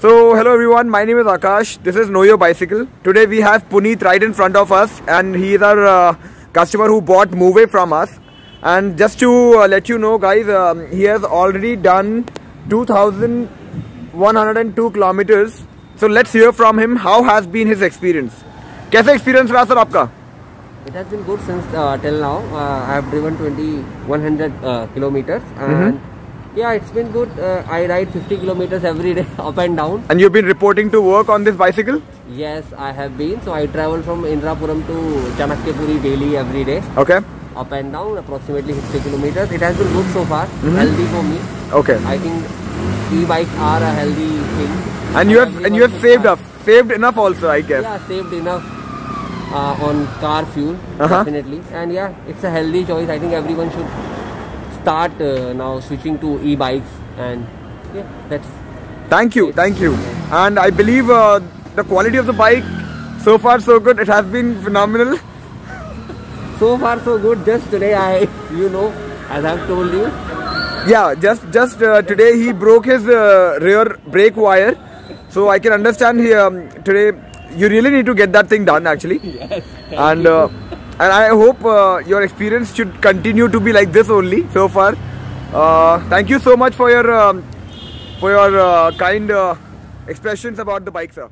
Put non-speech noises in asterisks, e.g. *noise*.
So hello everyone, my name is Akash. This is Know Your Bicycle. Today we have Puneet right in front of us and he is our uh, customer who bought Move from us. And just to uh, let you know guys, um, he has already done 2102 kilometers. So let's hear from him how has been his experience. कैसा experience रहा sir आपका It has been good since uh, till now. Uh, I have driven 2100 uh, kilometers and yeah, it's been good. Uh, I ride 50 kilometers every day *laughs* up and down. And you've been reporting to work on this bicycle? Yes, I have been. So I travel from Indirapuram to Chanakyapuri daily every day. Okay. Up and down approximately 50 kilometers. It has been good so far. Healthy for me. Okay. I think e-bikes are a healthy thing. And you have and you have saved up, saved enough also, I guess. Yeah, saved enough uh, on car fuel Uh-huh. definitely, and yeah, it's a healthy choice. I think everyone should start uh, now switching to e-bikes, and yeah, that's Thank you, thank you. And I believe uh, the quality of the bike so far so good. It has been phenomenal. *laughs* so far so good. Just today, I you know, as I've told you, Yeah, just just uh, today he broke his uh, rear brake wire, so I can understand he um, today you really need to get that thing done actually. *laughs* yes, and uh, and I hope uh, your experience should continue to be like this only so far. Uh, thank you so much for your um, for your uh, kind uh, expressions about the bike, sir.